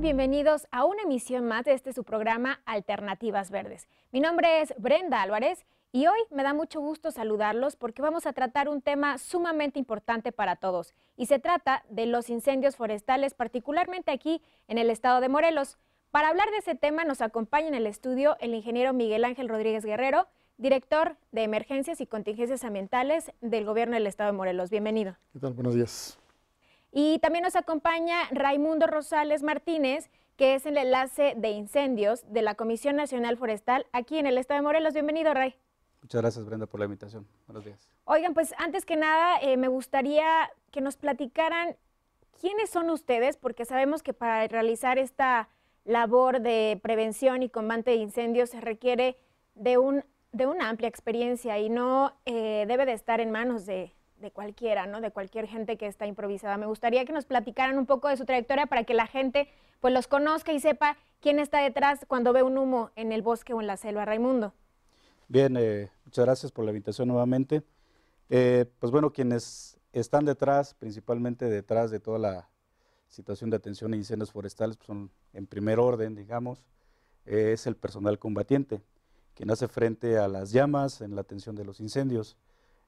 Bienvenidos a una emisión más de este su programa Alternativas Verdes. Mi nombre es Brenda Álvarez y hoy me da mucho gusto saludarlos porque vamos a tratar un tema sumamente importante para todos y se trata de los incendios forestales, particularmente aquí en el estado de Morelos. Para hablar de ese tema nos acompaña en el estudio el ingeniero Miguel Ángel Rodríguez Guerrero, director de Emergencias y Contingencias Ambientales del Gobierno del Estado de Morelos. Bienvenido. ¿Qué tal? Buenos días. Y también nos acompaña Raimundo Rosales Martínez, que es el enlace de incendios de la Comisión Nacional Forestal aquí en el Estado de Morelos. Bienvenido, Ray. Muchas gracias, Brenda, por la invitación. Buenos días. Oigan, pues antes que nada, eh, me gustaría que nos platicaran quiénes son ustedes, porque sabemos que para realizar esta labor de prevención y combate de incendios se requiere de, un, de una amplia experiencia y no eh, debe de estar en manos de, de cualquiera, ¿no? De cualquier gente que está improvisada. Me gustaría que nos platicaran un poco de su trayectoria para que la gente pues los conozca y sepa quién está detrás cuando ve un humo en el bosque o en la selva. Raimundo. Bien, eh, muchas gracias por la invitación nuevamente. Eh, pues bueno, quienes están detrás, principalmente detrás de toda la situación de atención a incendios forestales, pues son en primer orden, digamos, eh, es el personal combatiente, quien hace frente a las llamas en la atención de los incendios.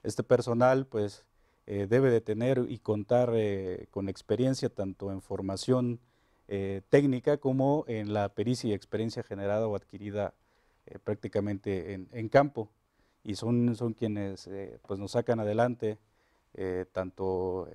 Este personal pues eh, debe de tener y contar eh, con experiencia tanto en formación eh, técnica como en la pericia y experiencia generada o adquirida prácticamente en, campo. Y son, son quienes pues nos sacan adelante tanto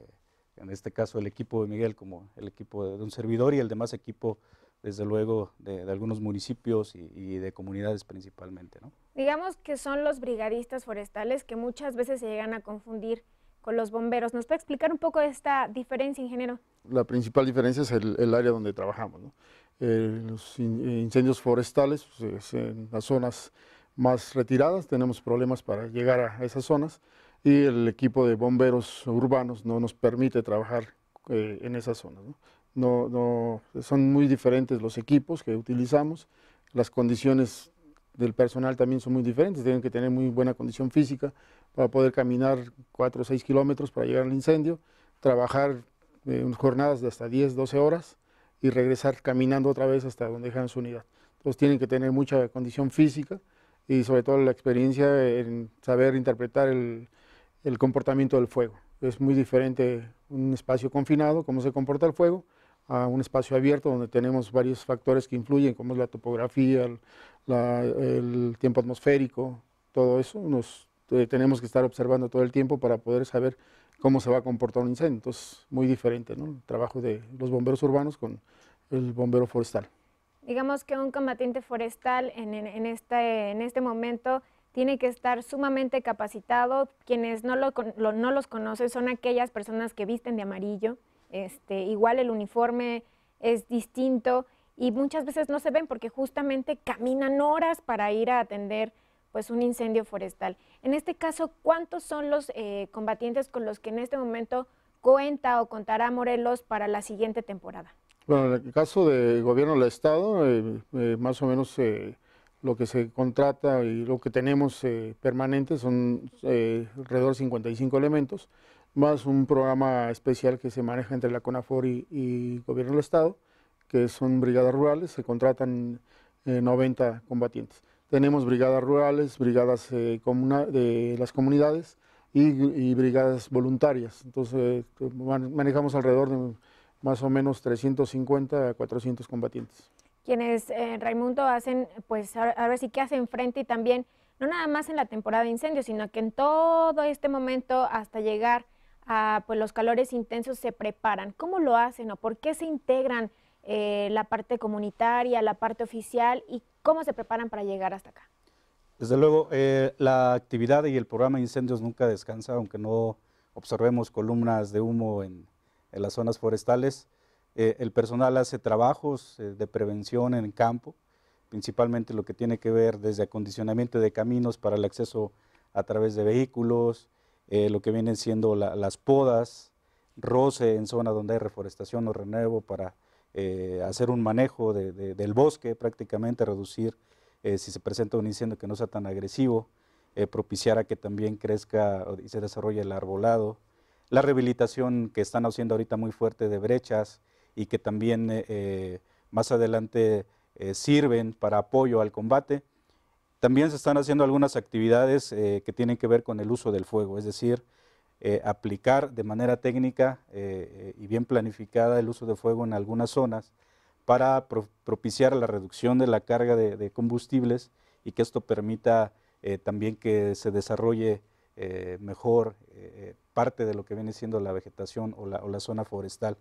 en este caso el equipo de Miguel como el equipo de, un servidor y el demás equipo desde luego de, algunos municipios y, de comunidades principalmente. ¿no? Digamos que son los brigadistas forestales que muchas veces se llegan a confundir con los bomberos. ¿Nos puede explicar un poco esta diferencia, ingeniero? La principal diferencia es el, área donde trabajamos. ¿no? Eh, los incendios forestales, pues, en las zonas más retiradas, tenemos problemas para llegar a esas zonas y el equipo de bomberos urbanos no nos permite trabajar eh, en esas zonas. ¿no? No, no, son muy diferentes los equipos que utilizamos, las condiciones del personal también son muy diferentes, tienen que tener muy buena condición física para poder caminar 4 o 6 kilómetros para llegar al incendio, trabajar eh, jornadas de hasta 10, 12 horas y regresar caminando otra vez hasta donde dejan su unidad. Entonces tienen que tener mucha condición física y sobre todo la experiencia en saber interpretar el, el comportamiento del fuego. Es muy diferente un espacio confinado, cómo se comporta el fuego, a un espacio abierto donde tenemos varios factores que influyen, como es la topografía, el, tiempo atmosférico, todo eso, nos eh, tenemos que estar observando todo el tiempo para poder saber cómo se va a comportar un incendio. Entonces, muy diferente ¿no? el trabajo de los bomberos urbanos con el bombero forestal. Digamos que un combatiente forestal en, este, en este momento tiene que estar sumamente capacitado. Quienes no, lo, no los conocen son aquellas personas que visten de amarillo, este, igual el uniforme es distinto y muchas veces no se ven porque justamente caminan horas para ir a atender pues un incendio forestal. En este caso, ¿cuántos son los eh, combatientes con los que en este momento cuenta o contará Morelos para la siguiente temporada? Bueno, en el caso del gobierno del Estado, eh, eh, más o menos lo que se contrata y lo que tenemos permanente son alrededor de 55 elementos más un programa especial que se maneja entre la CONAFOR y, Gobierno del Estado, que son brigadas rurales, se contratan 90 eh, combatientes. Tenemos brigadas rurales, brigadas eh, de las comunidades y, brigadas voluntarias. Entonces eh, manejamos alrededor de más o menos 350 a 400 combatientes. Quienes, Raimundo, hacen, pues ahora sí que hacen frente y también, no nada más en la temporada de incendios, sino que en todo este momento hasta llegar pues los calores intensos se preparan? ¿Cómo lo hacen o por qué se integran eh, la parte comunitaria, la parte oficial y cómo se preparan para llegar hasta acá? Desde luego, eh, la actividad y el programa de incendios nunca descansa, aunque no observemos columnas de humo en, las zonas forestales. Eh, el personal hace trabajos de prevención en campo, principalmente lo que tiene que ver desde acondicionamiento de caminos para el acceso a través de vehículos, eh, lo que vienen siendo las podas, roce en zona donde hay reforestación o renuevo para eh, hacer un manejo del bosque prácticamente, reducir eh, si se presenta un incendio que no sea tan agresivo, propiciar a que también crezca y se desarrolle el arbolado, la rehabilitación que están haciendo ahorita muy fuerte de brechas y que también más adelante eh, sirven para apoyo al combate. También se están haciendo algunas actividades eh, que tienen que ver con el uso del fuego, es decir, eh, aplicar de manera técnica y bien planificada el uso de fuego en algunas zonas para propiciar la reducción de la carga de, combustibles y que esto permita también que se desarrolle mejor parte de lo que viene siendo la vegetación o la zona forestal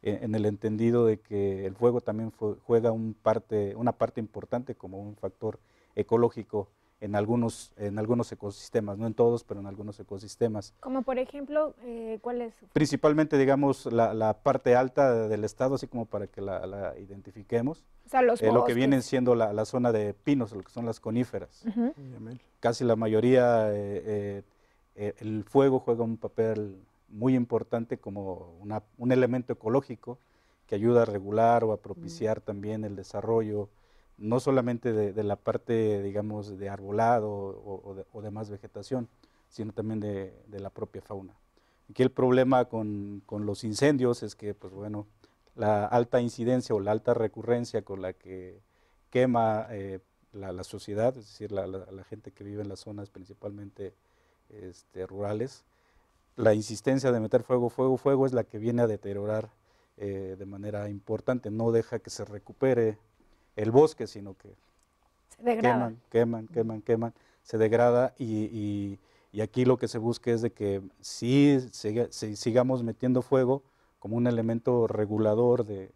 en el entendido de que el fuego también juega una parte importante como un factor ecológico en algunos, en algunos ecosistemas, no en todos, pero en algunos ecosistemas. Como por ejemplo, eh, ¿cuál es? Principalmente, digamos, la, parte alta del estado, así como para que la, identifiquemos. O sea, los eh, Lo que vienen siendo la, zona de pinos, lo que son las coníferas. Casi la mayoría, eh, el fuego juega un papel muy importante como un elemento ecológico que ayuda a regular o a propiciar también el desarrollo, no solamente de, la parte, digamos, de arbolado o, de, más vegetación, sino también de, la propia fauna. Aquí el problema con, los incendios es que, pues bueno, la alta incidencia o la alta recurrencia con la que quema eh, la, sociedad, es decir, la, la, gente que vive en las zonas principalmente este, rurales, la insistencia de meter fuego, fuego, fuego es la que viene a deteriorar eh, de manera importante, no deja que se recupere el bosque, sino que queman, queman, queman, queman, se degrada y, aquí lo que se busca es de que sí, sigamos metiendo fuego como un elemento regulador de,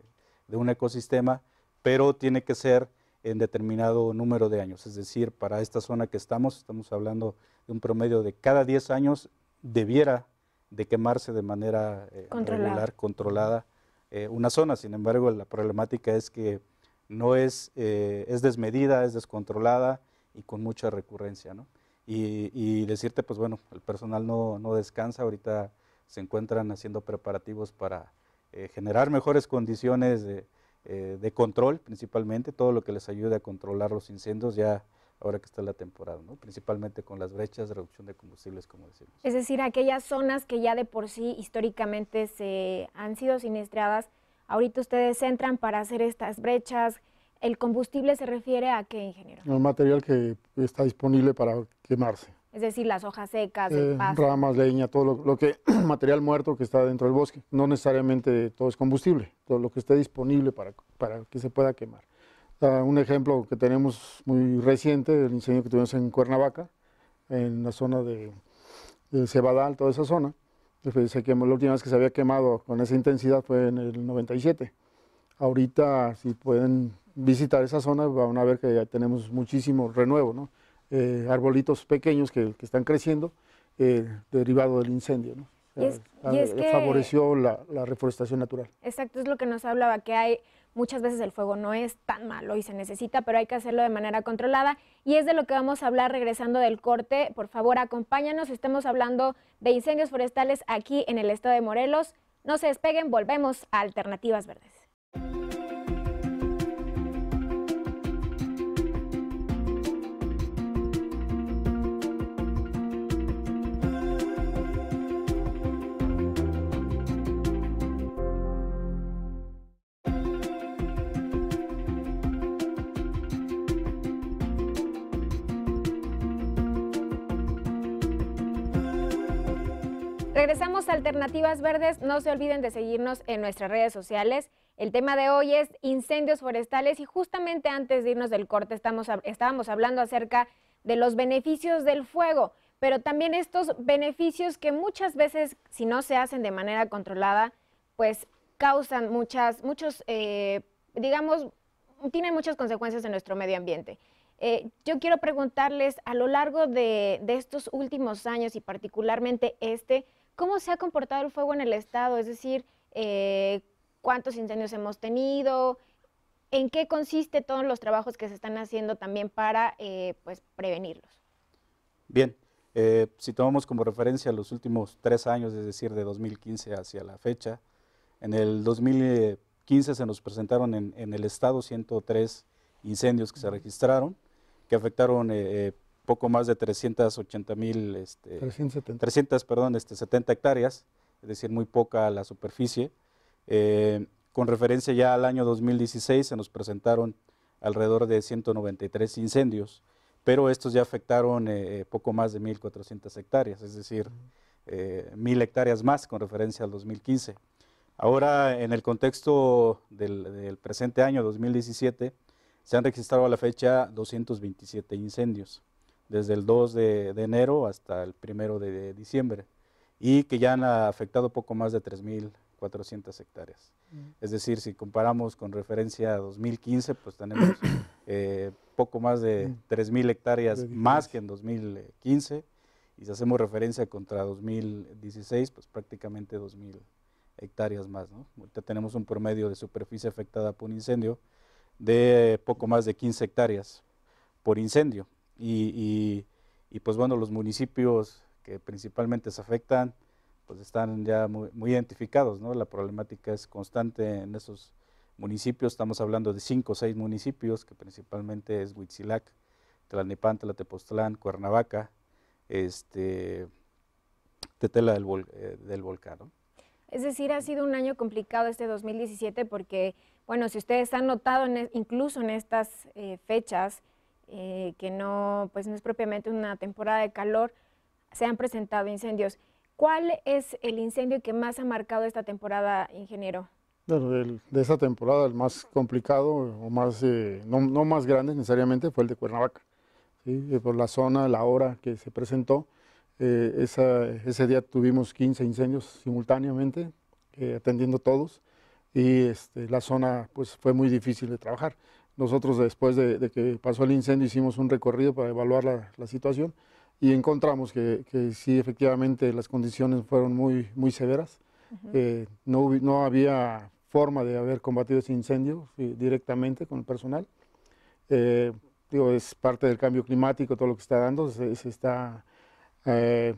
de un ecosistema, pero tiene que ser en determinado número de años. Es decir, para esta zona que estamos, estamos hablando de un promedio de cada 10 años debiera de quemarse de manera eh, regular, controlada, eh, una zona. Sin embargo, la problemática es que no es, eh, es desmedida, es descontrolada y con mucha recurrencia. ¿no? Y, decirte, pues bueno, el personal no, no, descansa, ahorita se encuentran haciendo preparativos para generar mejores condiciones de, de control, principalmente, todo lo que les ayude a controlar los incendios ya ahora que está la temporada, ¿no? principalmente con las brechas de reducción de combustibles, como decimos. Es decir, aquellas zonas que ya de por sí históricamente se han sido siniestradas, ahorita ustedes entran para hacer estas brechas. ¿El combustible se refiere a qué, ingeniero? El material que está disponible para quemarse. Es decir, las hojas secas, el eh, Ramas, leña, todo lo, lo, que, material muerto que está dentro del bosque. No necesariamente todo es combustible, todo lo que esté disponible para, para que se pueda quemar un ejemplo que tenemos muy reciente, el incendio que tuvimos en Cuernavaca, en la zona de, Cebadal, toda esa zona. Se quemó, la última vez que se había quemado con esa intensidad fue en el 97. Ahorita, si pueden visitar esa zona, van a ver que ya tenemos muchísimo renuevo, ¿no? Eh, arbolitos pequeños que, están creciendo, eh, derivado del incendio. ¿no? y es, que, favoreció la, la reforestación natural. Exacto, es lo que nos hablaba, que hay Muchas veces el fuego no es tan malo y se necesita, pero hay que hacerlo de manera controlada. Y es de lo que vamos a hablar regresando del corte. Por favor, acompáñanos. Estamos hablando de incendios forestales aquí en el estado de Morelos. No se despeguen, volvemos a Alternativas Verdes. Regresamos a Alternativas Verdes. No se olviden de seguirnos en nuestras redes sociales. El tema de hoy es incendios forestales y justamente antes de irnos del corte estamos, estábamos hablando acerca de los beneficios del fuego, pero también estos beneficios que muchas veces, si no se hacen de manera controlada, pues causan muchas, muchos, eh, digamos, tienen muchas consecuencias en nuestro medio ambiente. Eh, yo quiero preguntarles, a lo largo de, de estos últimos años y particularmente este, ¿Cómo se ha comportado el fuego en el estado? Es decir, eh, cuántos incendios hemos tenido, en qué consiste todos los trabajos que se están haciendo también para eh, pues, prevenirlos. Bien, eh, si tomamos como referencia los últimos tres años, es decir, de 2015 hacia la fecha, en el 2015 se nos presentaron en, en el estado 103 incendios que se registraron, que afectaron poco más de 380 mil, este, 300, perdón, este, 70 hectáreas, es decir, muy poca la superficie. Eh, con referencia ya al año 2016 se nos presentaron alrededor de 193 incendios, pero estos ya afectaron eh, poco más de 1.400 hectáreas, es decir, eh, 1.000 hectáreas más con referencia al 2015. Ahora, en el contexto del, presente año 2017, se han registrado a la fecha 227 incendios, desde el 2 de, enero hasta el 1 de diciembre, y que ya han afectado poco más de 3.400 hectáreas. Mm. Es decir, si comparamos con referencia a 2015, pues tenemos eh, poco más de 3.000 mm. hectáreas más que en 2015, y si hacemos referencia contra 2016, pues prácticamente 2.000 hectáreas más. ¿no? Ahorita tenemos un promedio de superficie afectada por un incendio de poco más de 15 hectáreas por incendio. Y, pues bueno, los municipios que principalmente se afectan, pues están ya muy, identificados, ¿no? La problemática es constante en esos municipios, estamos hablando de cinco o seis municipios, que principalmente es Huitzilac, Tlalnepantla, Tepoztlán, Cuernavaca, este, Tetela del, eh, del Volcán. Es decir, ha sido un año complicado este 2017 porque, bueno, si ustedes han notado e, incluso en estas eh, fechas eh, que no, pues no es propiamente una temporada de calor, se han presentado incendios. ¿Cuál es el incendio que más ha marcado esta temporada, ingeniero? de esta temporada el más complicado o más, eh, no, no, más grande necesariamente fue el de Cuernavaca. Por la zona, la hora que se presentó, eh, ese día tuvimos 15 incendios simultáneamente, eh, atendiendo todos, y este, la zona pues, fue muy difícil de trabajar. Nosotros después de, que pasó el incendio hicimos un recorrido para evaluar la, situación y encontramos que, que, sí, efectivamente, las condiciones fueron muy, muy severas. Eh, no, no había forma de haber combatido ese incendio directamente con el personal. digo, es parte del cambio climático, todo lo que está dando, se está eh,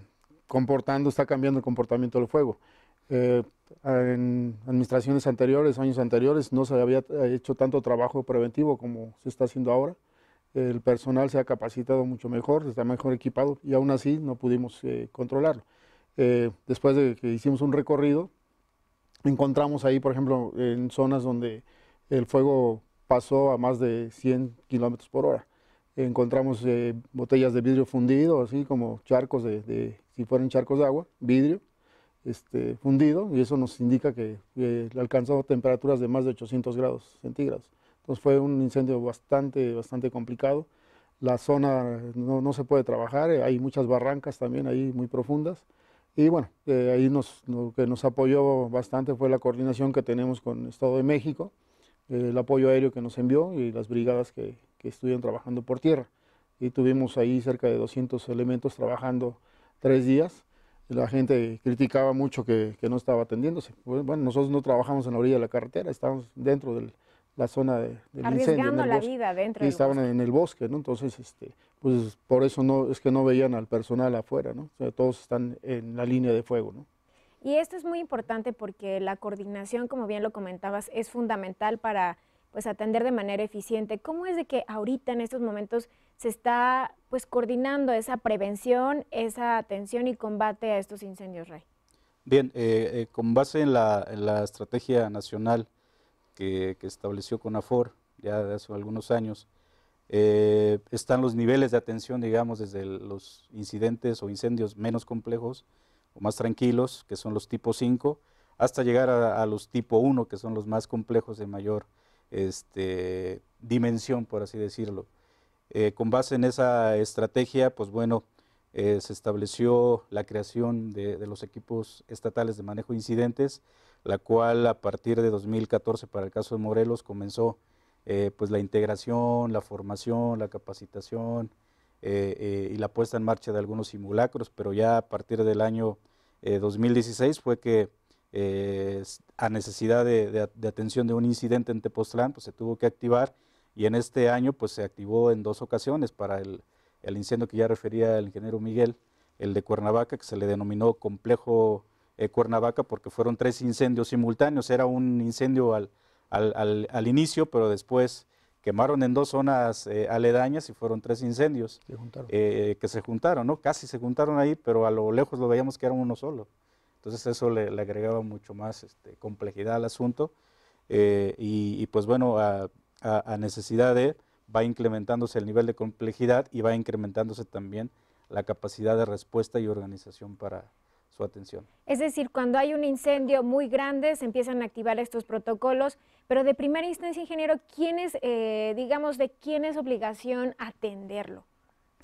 comportando, está cambiando el comportamiento del fuego. Eh, en administraciones anteriores, años anteriores, no se había hecho tanto trabajo preventivo como se está haciendo ahora. El personal se ha capacitado mucho mejor, está mejor equipado y aún así no pudimos eh, controlarlo. después de que hicimos un recorrido, encontramos ahí, por ejemplo, en zonas donde el fuego pasó a más de 100 kilómetros por hora encontramos eh, botellas de vidrio fundido, así como charcos de, si fueran charcos de agua, vidrio este, fundido, y eso nos indica que, alcanzó temperaturas de más de 800 grados centígrados. Entonces fue un incendio bastante, bastante complicado. La zona no, se puede trabajar, eh, hay muchas barrancas también ahí muy profundas. Y bueno, eh, ahí nos, lo que nos apoyó bastante fue la coordinación que tenemos con el Estado de México, el apoyo aéreo que nos envió y las brigadas que, que estuvieron trabajando por tierra. Y tuvimos ahí cerca de 200 elementos trabajando tres días. La gente criticaba mucho que, no estaba atendiéndose. Bueno, nosotros no trabajamos en la orilla de la carretera, estábamos dentro de la zona de, del Arriesgando la vida dentro y estaban en el bosque, ¿no? Entonces, este, pues por eso no es que no veían al personal afuera, ¿no? todos están en la línea de fuego, ¿no? Y esto es muy importante porque la coordinación, como bien lo comentabas, es fundamental para pues atender de manera eficiente. ¿Cómo es de que ahorita en estos momentos se está pues coordinando esa prevención, esa atención y combate a estos incendios, Rey? Bien, eh, eh, con base en la, estrategia nacional que, estableció CONAFOR ya hace algunos años, eh, están los niveles de atención, digamos, desde los incidentes o incendios menos complejos o más tranquilos, que son los tipo 5, hasta llegar a, a los tipo 1, que son los más complejos de mayor este, dimensión, por así decirlo. Eh, con base en esa estrategia, pues bueno, eh, se estableció la creación de, los equipos estatales de manejo de incidentes, la cual a partir de 2014 para el caso de Morelos comenzó eh, pues la integración, la formación, la capacitación y la puesta en marcha de algunos simulacros, pero ya a partir del año 2016 fue que eh, a necesidad de, atención de un incidente en Tepoztlán, pues se tuvo que activar y en este año pues se activó en dos ocasiones para el, incendio que ya refería el ingeniero Miguel, el de Cuernavaca, que se le denominó complejo eh, Cuernavaca porque fueron tres incendios simultáneos, era un incendio al, al, inicio, pero después quemaron en dos zonas eh, aledañas y fueron tres incendios que se juntaron, ¿no? Casi se juntaron ahí, pero a lo lejos lo veíamos que era uno solo. Entonces eso le, agregaba mucho más este, complejidad al asunto. eh, y, pues bueno, a, necesidad de va incrementándose el nivel de complejidad y va incrementándose también la capacidad de respuesta y organización para su atención. Es decir, cuando hay un incendio muy grande se empiezan a activar estos protocolos, pero de primera instancia, ingeniero, ¿quién es, eh, digamos, de quién es obligación atenderlo?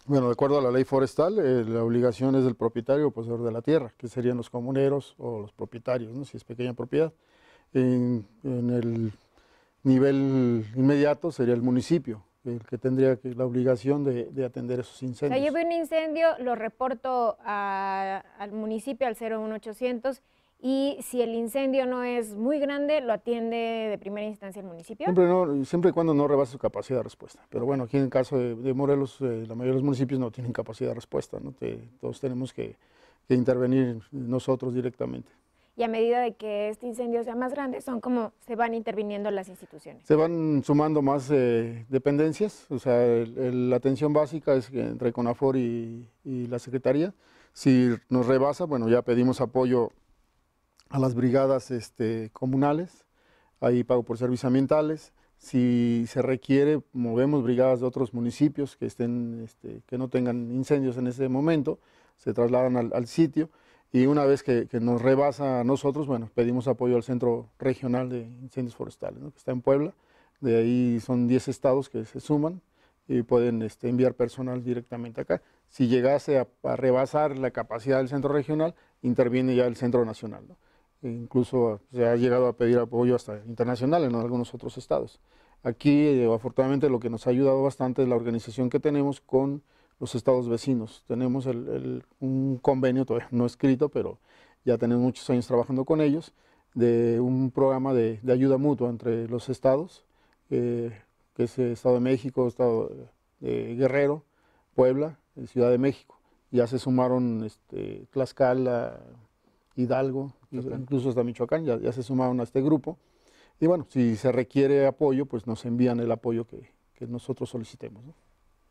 Bueno, de acuerdo a la ley forestal, eh, la obligación es del propietario o poseedor de la tierra, que serían los comuneros o los propietarios, ¿no? si es pequeña propiedad. En, el nivel inmediato sería el municipio, el que tendría la obligación de, atender esos incendios. O sea, yo veo un incendio, lo reporto al municipio, al 01800, y si el incendio no es muy grande, lo atiende de primera instancia el municipio. Siempre, no, siempre y cuando no rebase su capacidad de respuesta. Pero bueno, aquí en el caso de, Morelos, eh, la mayoría de los municipios no tienen capacidad de respuesta. ¿no? todos tenemos que, intervenir nosotros directamente. Y a medida de que este incendio sea más grande, son como se van interviniendo las instituciones. Se van sumando más eh, dependencias. O sea, la atención básica es entre CONAFOR y, y la Secretaría. Si nos rebasa, bueno, ya pedimos apoyo a las brigadas este, comunales, hay pago por servicios ambientales. Si se requiere, movemos brigadas de otros municipios que, estén, este, que no tengan incendios en ese momento, se trasladan al, sitio y una vez que, nos rebasa a nosotros, bueno, pedimos apoyo al Centro Regional de Incendios Forestales, que está en Puebla. De ahí son 10 estados que se suman y pueden este, enviar personal directamente acá. Si llegase a, rebasar la capacidad del centro regional, interviene ya el centro nacional. E incluso se ha llegado a pedir apoyo hasta internacional en algunos otros estados. Aquí, eh, afortunadamente, lo que nos ha ayudado bastante es la organización que tenemos con los estados vecinos. Tenemos un convenio, todavía no escrito, pero ya tenemos muchos años trabajando con ellos, de un programa de, ayuda mutua entre los estados, eh, que es el Estado de México, Estado de Guerrero, Puebla Ciudad de México. Ya se sumaron este, Tlaxcala, Hidalgo, incluso hasta Michoacán, ya, se sumaron a este grupo. Y bueno, si se requiere apoyo, pues nos envían el apoyo que, nosotros solicitemos.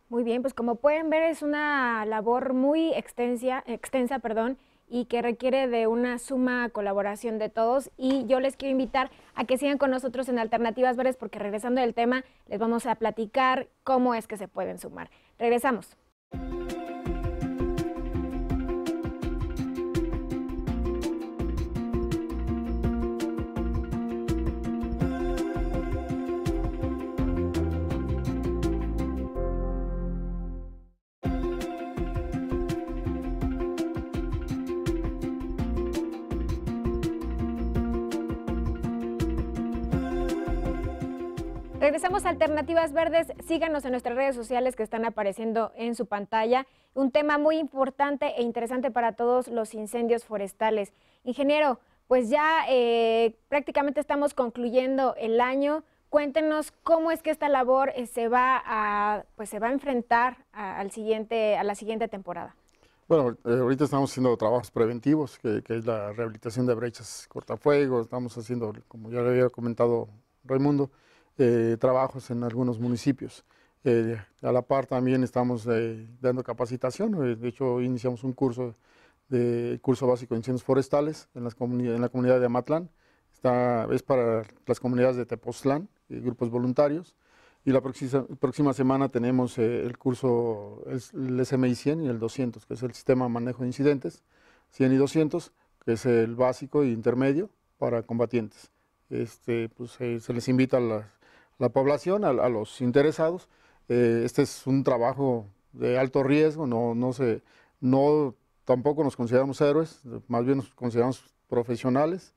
Muy bien, pues como pueden ver es una labor muy extensa, extensa perdón, y que requiere de una suma colaboración de todos. Y yo les quiero invitar a que sigan con nosotros en Alternativas Verdes porque regresando del tema les vamos a platicar cómo es que se pueden sumar. Regresamos. Regresamos a Alternativas Verdes. Síganos en nuestras redes sociales que están apareciendo en su pantalla. Un tema muy importante e interesante para todos los incendios forestales. Ingeniero, pues ya eh, prácticamente estamos concluyendo el año. Cuéntenos cómo es que esta labor eh, se va a, pues se va a enfrentar al siguiente, a la siguiente temporada. Bueno, eh, ahorita estamos haciendo trabajos preventivos, que, que, es la rehabilitación de brechas cortafuegos, estamos haciendo, como ya le había comentado Raimundo, eh, trabajos en algunos municipios. Eh, a la par también estamos eh, dando capacitación, de hecho iniciamos un curso, de, curso básico de incendios forestales en, las en la comunidad de Amatlán, Está, es para las comunidades de Tepoztlán y grupos voluntarios. Y la próxima, próxima semana tenemos el curso, el, SMI 100 y el 200, que es el sistema de manejo de incidentes, 100 y 200, que es el básico e intermedio para combatientes. Este, pues, se les invita a las la población, a, los interesados. Eh, este es un trabajo de alto riesgo, no, no, se, no tampoco nos consideramos héroes, más bien nos consideramos profesionales.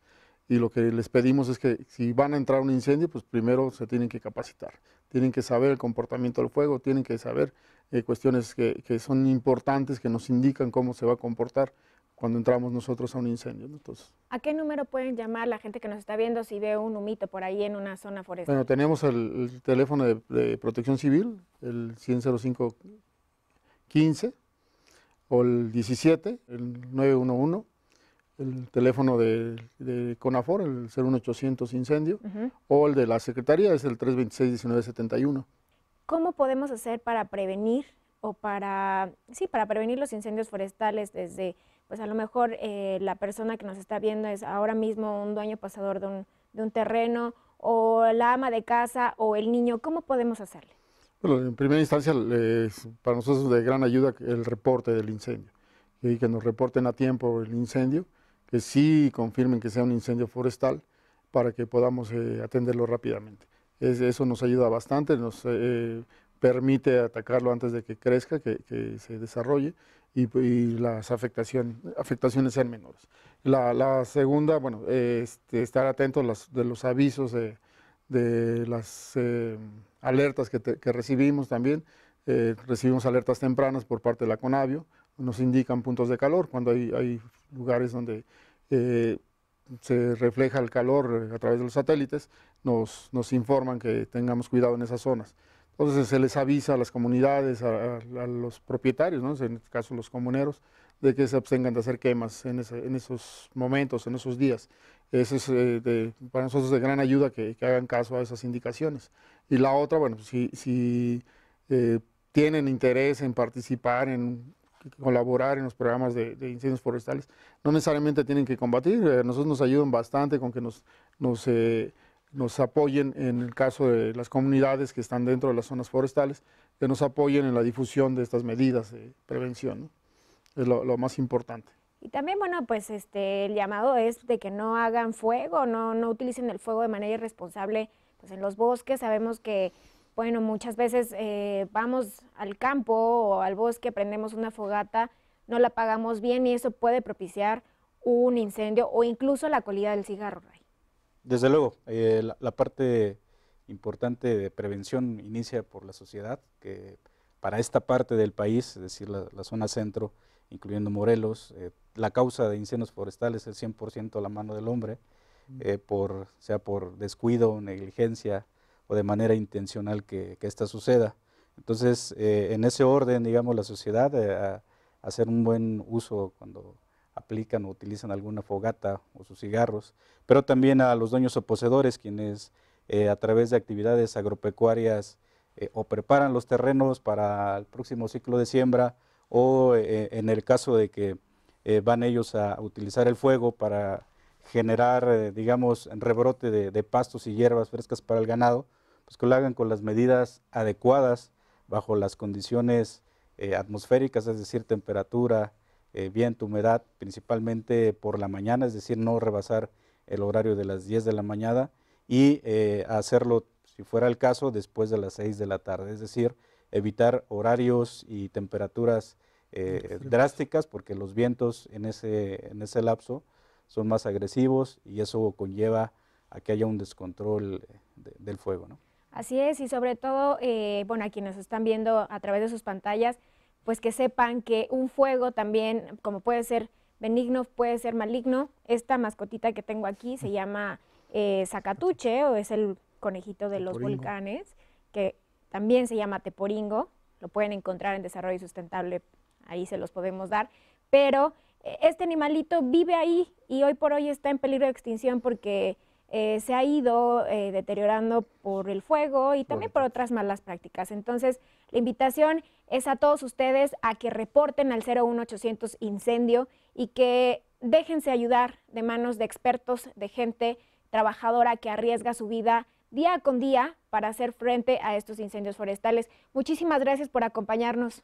Y lo que les pedimos es que si van a entrar a un incendio, pues primero se tienen que capacitar, tienen que saber el comportamiento del fuego, tienen que saber eh, cuestiones que, que, son importantes, que nos indican cómo se va a comportar cuando entramos nosotros a un incendio. Entonces, ¿A qué número pueden llamar la gente que nos está viendo si ve un humito por ahí en una zona forestal? Bueno, tenemos el, teléfono de, protección civil, el 105 15 o el 17, el 911, el teléfono de, CONAFOR, el 01800 incendio, o el de la Secretaría, es el 326-1971. ¿Cómo podemos hacer para prevenir o para, sí, para prevenir los incendios forestales desde pues a lo mejor eh, la persona que nos está viendo es ahora mismo un dueño pasador de un, de un terreno o la ama de casa o el niño, ¿cómo podemos hacerle? Bueno, en primera instancia, para nosotros es de gran ayuda el reporte del incendio, y que nos reporten a tiempo el incendio, que sí confirmen que sea un incendio forestal para que podamos eh, atenderlo rápidamente. eso nos ayuda bastante, nos eh, permite atacarlo antes de que crezca, que, se desarrolle y, las afectaciones, afectaciones sean menores. La, segunda, bueno, este, estar atentos los, de los avisos de, las eh, alertas que, recibimos también. Eh, recibimos alertas tempranas por parte de la Conavio, nos indican puntos de calor cuando hay, lugares donde eh, se refleja el calor a través de los satélites, nos, nos informan que tengamos cuidado en esas zonas. Entonces se les avisa a las comunidades, a, los propietarios, ¿no? en este caso los comuneros, de que se abstengan de hacer quemas en, esos momentos, en esos días. Eso es eh, para nosotros de gran ayuda que, hagan caso a esas indicaciones. Y la otra, bueno, si, si eh, tienen interés en participar, en colaborar en los programas de, incendios forestales, no necesariamente tienen que combatir, a nosotros nos ayudan bastante con que nos, nos eh, nos apoyen en el caso de las comunidades que están dentro de las zonas forestales, que nos apoyen en la difusión de estas medidas de prevención. Es lo, más importante. Y también, bueno, pues este, el llamado es de que no hagan fuego, no, no utilicen el fuego de manera irresponsable pues en los bosques. Sabemos que, bueno, muchas veces eh, vamos al campo o al bosque, prendemos una fogata, no la apagamos bien y eso puede propiciar un incendio o incluso la colida del cigarro. Desde luego, eh, la, parte importante de prevención inicia por la sociedad, que para esta parte del país, es decir, la, zona centro, incluyendo Morelos, eh, la causa de incendios forestales es 100% la mano del hombre, eh, por, sea por descuido, negligencia o de manera intencional que, que esta suceda. Entonces, en ese orden, digamos, la sociedad a hacer un buen uso cuando aplican o utilizan alguna fogata o sus cigarros, pero también a los dueños o poseedores quienes eh, a través de actividades agropecuarias eh, o preparan los terrenos para el próximo ciclo de siembra o eh, en el caso de que van ellos a utilizar el fuego para generar, digamos, rebrote de, de, pastos y hierbas frescas para el ganado, pues que lo hagan con las medidas adecuadas bajo las condiciones atmosféricas, es decir, temperatura, eh, viento, humedad, principalmente por la mañana, es decir, no rebasar el horario de las 10 de la mañana y eh, hacerlo, si fuera el caso, después de las 6 de la tarde, es decir, evitar horarios y temperaturas eh, drásticas porque los vientos en ese, en ese lapso son más agresivos y eso conlleva a que haya un descontrol del fuego. ¿no? Así es, y sobre todo, bueno, a quienes están viendo a través de sus pantallas, pues que sepan que un fuego también, como puede ser benigno, puede ser maligno. Esta mascotita que tengo aquí se llama eh, Zacatuche o es el conejito de los volcanes, que también se llama teporingo. Lo pueden encontrar en Desarrollo Sustentable, ahí se los podemos dar. Pero eh, este animalito vive ahí y hoy por hoy está en peligro de extinción porque eh, se ha ido eh, deteriorando por el fuego y también por otras malas prácticas. Entonces, la invitación es a todos ustedes a que reporten al 01800 incendio y que déjense ayudar de manos de expertos, de gente trabajadora que arriesga su vida día con día para hacer frente a estos incendios forestales. Muchísimas gracias por acompañarnos.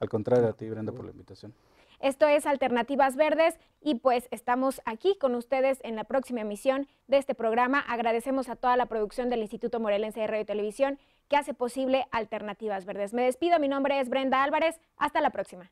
Al contrario a ti, Brenda, por la invitación. Esto es Alternativas Verdes y pues estamos aquí con ustedes en la próxima emisión de este programa. Agradecemos a toda la producción del Instituto Morelense de Radio y Televisión que hace posible Alternativas Verdes. Me despido, mi nombre es Brenda Álvarez. Hasta la próxima.